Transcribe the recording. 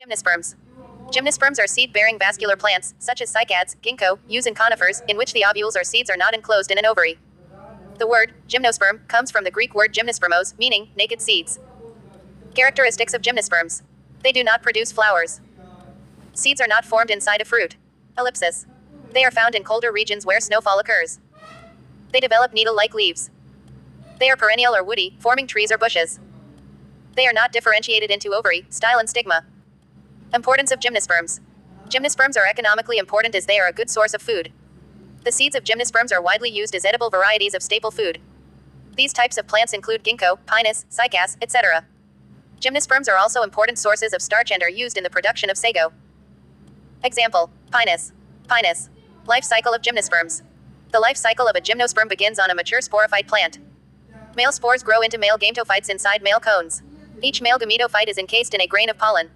Gymnosperms. Gymnosperms are seed-bearing vascular plants, such as cycads, ginkgo, yews and conifers, in which the ovules or seeds are not enclosed in an ovary. The word, gymnosperm, comes from the Greek word gymnospermos, meaning naked seeds. Characteristics of gymnosperms. They do not produce flowers. Seeds are not formed inside a fruit. Ellipsis. They are found in colder regions where snowfall occurs. They develop needle-like leaves. They are perennial or woody, forming trees or bushes. They are not differentiated into ovary, style and stigma. Importance of gymnosperms. Gymnosperms are economically important as they are a good source of food. The seeds of gymnosperms are widely used as edible varieties of staple food. These types of plants include ginkgo, pinus, cycas, etc. Gymnosperms are also important sources of starch and are used in the production of sago. Example: Pinus. Pinus. Life cycle of gymnosperms. The life cycle of a gymnosperm begins on a mature sporophyte plant. Male spores grow into male gametophytes inside male cones. Each male gametophyte is encased in a grain of pollen.